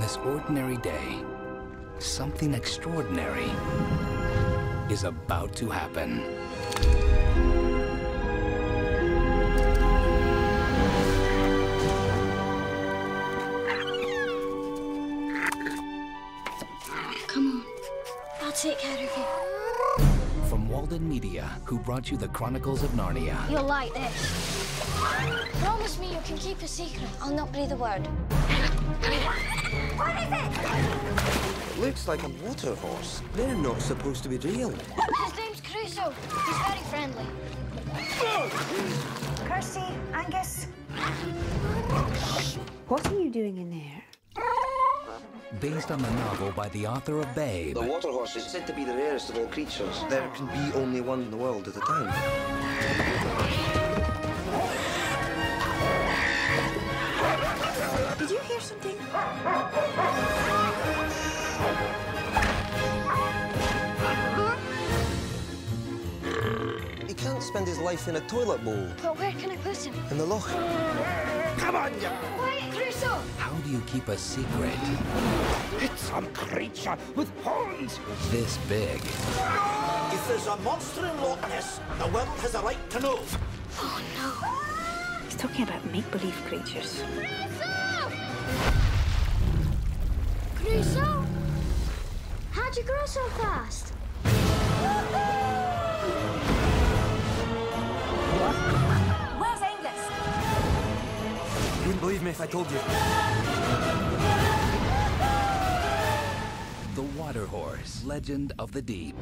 this ordinary day, something extraordinary is about to happen. Come on. I'll take care of you. From Walden Media, who brought you the Chronicles of Narnia. You'll like this. Promise me you can keep a secret. I'll not breathe a word. What is it? Looks like a water horse. They're not supposed to be real. His name's Crusoe. He's very friendly. Kirsty, Angus. What are you doing in there? Based on the novel by the author of Babe, The water horse is said to be the rarest of all creatures. There can be only one in the world at a time. Did you hear something? Can't spend his life in a toilet bowl. But where can I put him? In the loch. Come on, you... Quiet, Crusoe! how do you keep a secret It's some creature with horns. this big? If there's a monster in Loch Ness, the world has a right to know. Oh no. He's talking about make-believe creatures. Crusoe! Crusoe? How'd you grow so fast? If I told you. The Water Horse, Legend of the Deep.